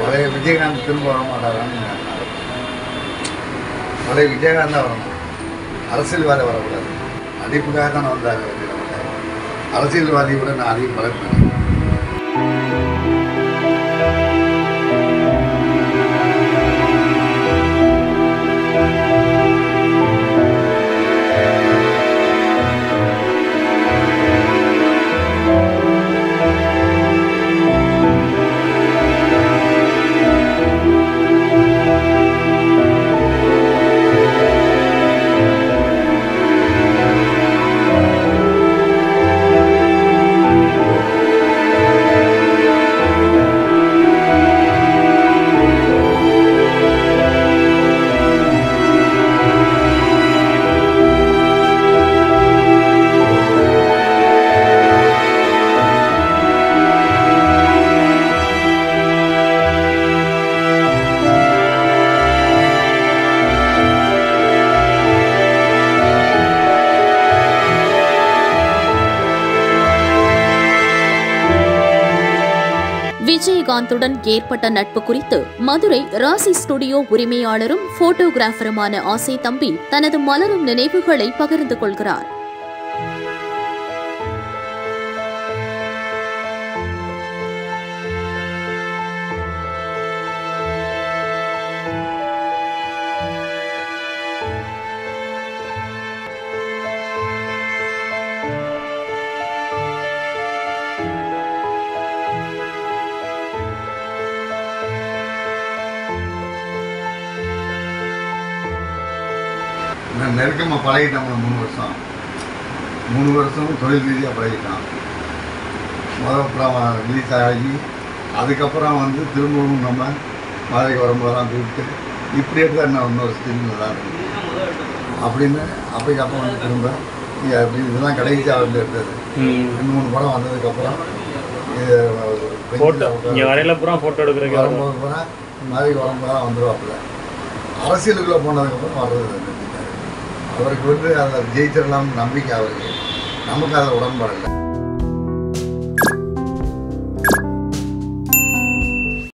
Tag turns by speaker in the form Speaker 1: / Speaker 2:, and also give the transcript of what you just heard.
Speaker 1: பழைய விஜயகாந்த் திரும்ப வர மாட்டாரான்னு பழைய விஜயகாந்த் தான் வரணும். அரசியல்வாதி வரக்கூடாது. நடிப்புக்காக தானே வந்தார் அரசியல்வாதி கூட நான் அதிகம் பழப்பேன்
Speaker 2: விஜயகாந்துடன் ஏற்பட்ட நட்பு குறித்து மதுரை ராசி ஸ்டுடியோ உரிமையாளரும் போட்டோகிராஃபருமான ஆசை தம்பி தனது மலரும் நினைவுகளை பகிர்ந்து கொள்கிறார்.
Speaker 1: நான் நெருக்கமாக பழகிட்டோம் மூணு வருஷம். மூணு வருஷம் தொழில் ரீதியாக பழகிட்டான். முதல் படம் ரிலீஸ் ஆகி அதுக்கப்புறம் வந்து திரும்பவும் நம்ம மதுரைக்கு வரும்போதெல்லாம் கூப்பிட்டு இப்படி எடுத்தால் என்ன இன்னொரு நல்லா இருக்கும் அப்படின்னு அப்பைக்கு அப்போ வந்து திரும்ப அப்படி இதெல்லாம் கடைசியாக வந்து எடுத்தது. ரெண்டு மூணு படம் வந்ததுக்கப்புறம் இது
Speaker 3: வரையில பூரா ஃபோட்டோ எடுக்கிறதுக்கு.
Speaker 1: வரும்போது பூரா மதுரைக்கு வரும்போது தான் வந்துடுவாப்புல அரசியலுக்குள்ளே போனதுக்கப்புறம் வர்றது. அவருக்கு வந்து அதில் ஜெயிச்சிடலாம் நம்பிக்கை அவருக்கு. நமக்கு அதில் உடன்பாடு இல்லை.